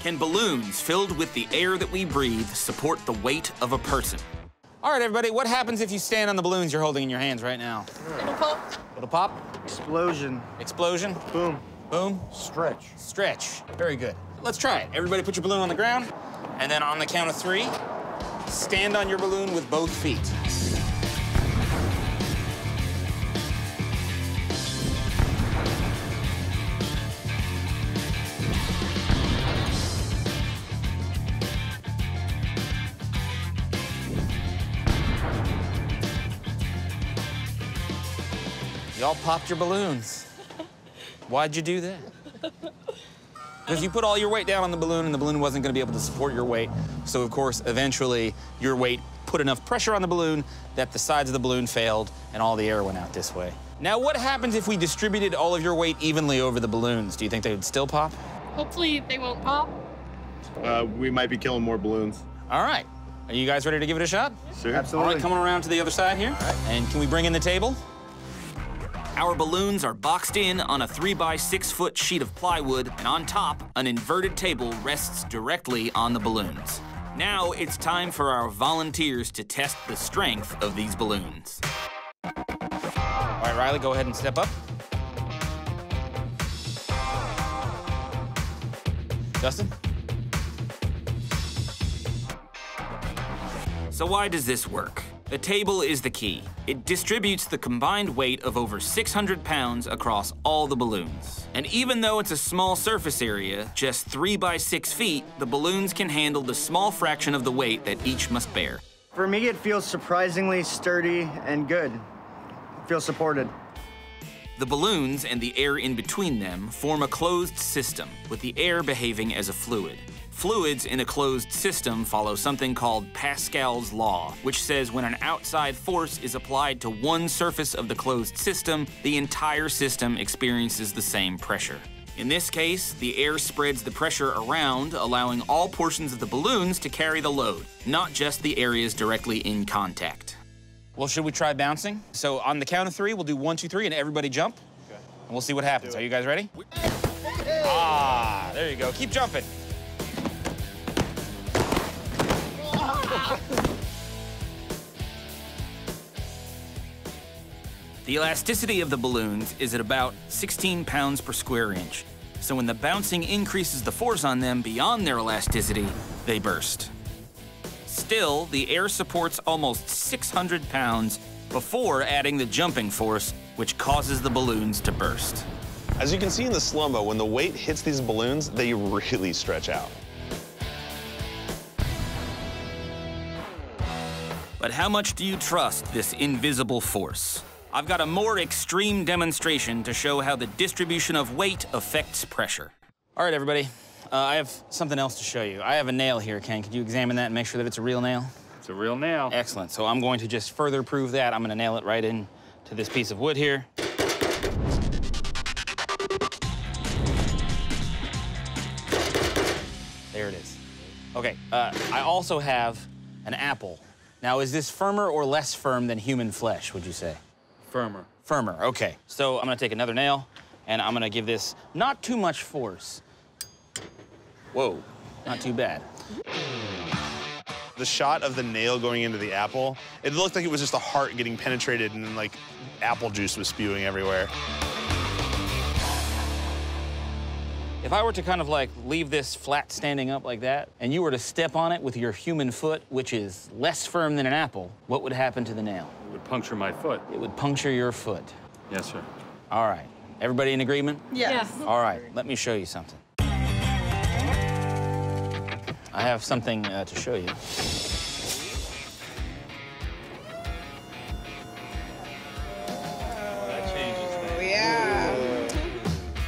Can balloons filled with the air that we breathe support the weight of a person? All right, everybody, what happens if you stand on the balloons you're holding in your hands right now? It'll pop. It'll pop? Explosion. Explosion? Boom. Boom? Stretch. Stretch. Very good. Let's try it. Everybody put your balloon on the ground, and then on the count of three, stand on your balloon with both feet. Y'all popped your balloons. Why'd you do that? Because you put all your weight down on the balloon and the balloon wasn't going to be able to support your weight. So, of course, eventually your weight put enough pressure on the balloon that the sides of the balloon failed and all the air went out this way. Now, what happens if we distributed all of your weight evenly over the balloons? Do you think they would still pop? Hopefully they won't pop. Uh, we might be killing more balloons. All right. Are you guys ready to give it a shot? Sure. Absolutely. All right, coming around to the other side here. And can we bring in the table? Our balloons are boxed in on a three by six foot sheet of plywood, and on top, an inverted table rests directly on the balloons. Now it's time for our volunteers to test the strength of these balloons. All right, Riley, go ahead and step up. Justin? So why does this work? The table is the key. It distributes the combined weight of over 600 pounds across all the balloons. And even though it's a small surface area, just 3 by 6 feet, the balloons can handle the small fraction of the weight that each must bear. For me, it feels surprisingly sturdy and good. I feel supported. The balloons and the air in between them form a closed system, with the air behaving as a fluid. Fluids in a closed system follow something called Pascal's law, which says when an outside force is applied to one surface of the closed system, the entire system experiences the same pressure. In this case, the air spreads the pressure around, allowing all portions of the balloons to carry the load, not just the areas directly in contact. Well, should we try bouncing? So on the count of three, we'll do one, two, three, and everybody jump. Okay. And we'll see what happens. Are you guys ready? Ah, there you go. Keep jumping. The elasticity of the balloons is at about 16 pounds per square inch. So when the bouncing increases the force on them beyond their elasticity, they burst. Still, the air supports almost 600 pounds before adding the jumping force, which causes the balloons to burst. As you can see in the slow-mo, when the weight hits these balloons, they really stretch out. But how much do you trust this invisible force? I've got a more extreme demonstration to show how the distribution of weight affects pressure. All right, everybody. Uh, I have something else to show you. I have a nail here, Ken. Could you examine that and make sure that it's a real nail? It's a real nail. Excellent. So I'm going to just further prove that. I'm going to nail it right in to this piece of wood here. There it is. Okay, uh, I also have an apple. Now, is this firmer or less firm than human flesh, would you say? Firmer. Firmer, okay. So I'm gonna take another nail, and I'm gonna give this not too much force. Whoa, not too bad. The shot of the nail going into the apple, it looked like it was just a heart getting penetrated and then like apple juice was spewing everywhere. If I were to kind of like leave this flat standing up like that, and you were to step on it with your human foot, which is less firm than an apple, what would happen to the nail? It would puncture my foot. It would puncture your foot. Yes, sir. All right. Everybody in agreement? Yes. All right, let me show you something. I have something uh, to show you. That. Yeah.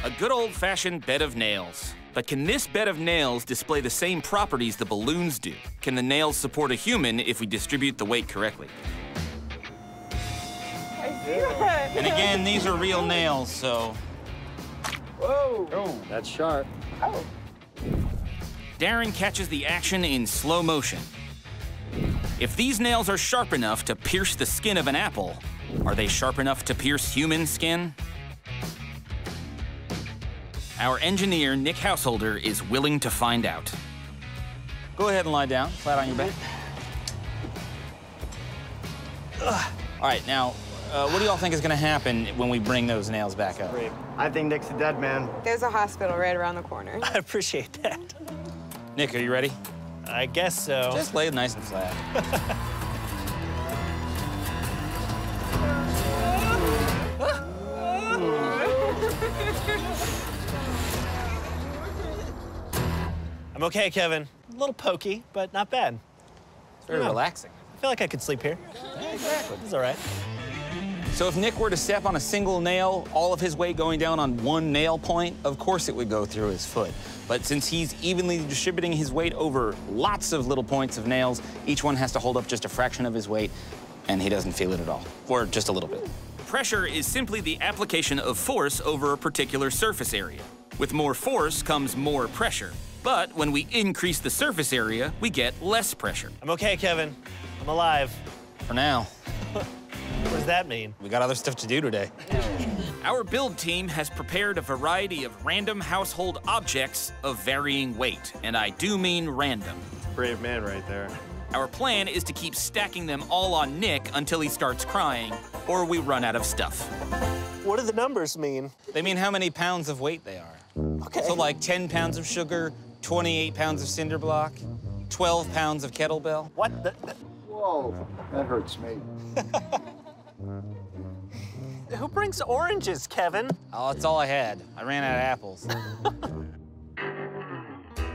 A good old-fashioned bed of nails. But can this bed of nails display the same properties the balloons do? Can the nails support a human if we distribute the weight correctly? I see that. And again, these are real nails, so Whoa. Oh, that's sharp. Oh. Darren catches the action in slow motion. If these nails are sharp enough to pierce the skin of an apple, are they sharp enough to pierce human skin? Our engineer, Nick Householder, is willing to find out. Go ahead and lie down, flat on your back. All right, now, uh, what do y'all think is going to happen when we bring those nails back up? I think Nick's a dead man. There's a hospital right around the corner. I appreciate that. Nick, are you ready? I guess so. Just lay it nice and flat. I'm okay, Kevin. A little pokey, but not bad. It's very relaxing. I feel like I could sleep here. exactly. It's all right. So if Nick were to step on a single nail, all of his weight going down on one nail point, of course it would go through his foot. But since he's evenly distributing his weight over lots of little points of nails, each one has to hold up just a fraction of his weight, and he doesn't feel it at all, or just a little bit. Pressure is simply the application of force over a particular surface area. With more force comes more pressure. But when we increase the surface area, we get less pressure. I'm okay, Kevin. I'm alive. For now, What does that mean? we got other stuff to do today. Our build team has prepared a variety of random household objects of varying weight, and I do mean random. Brave man right there. Our plan is to keep stacking them all on Nick until he starts crying, or we run out of stuff. What do the numbers mean? They mean how many pounds of weight they are. Okay. So, like 10 pounds of sugar, 28 pounds of cinder block, 12 pounds of kettlebell. What the? Whoa, that hurts me. Who brings oranges, Kevin? Oh, that's all I had. I ran out of apples.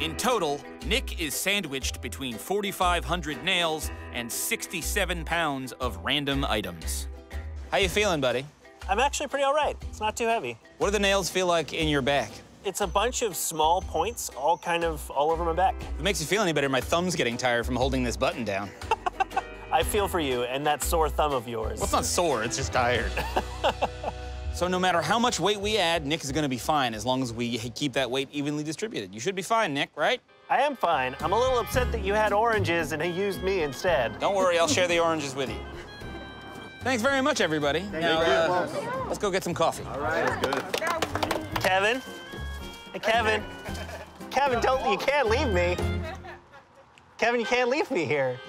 In total, Nick is sandwiched between 4,500 nails and 67 pounds of random items. How you feeling, buddy? I'm actually pretty all right. It's not too heavy. What do the nails feel like in your back? It's a bunch of small points, all kind of all over my back. If it makes you feel any better, my thumb's getting tired from holding this button down. I feel for you and that sore thumb of yours. Well, it's not sore, it's just tired. so no matter how much weight we add, Nick is gonna be fine as long as we keep that weight evenly distributed. You should be fine, Nick, right? I am fine. I'm a little upset that you had oranges and he used me instead. Don't worry, I'll share the oranges with you. Thanks very much, everybody. now, uh, let's go get some coffee. All right, that's good. Kevin? Hey, Kevin. Kevin, don't, you can't leave me. Kevin, you can't leave me here.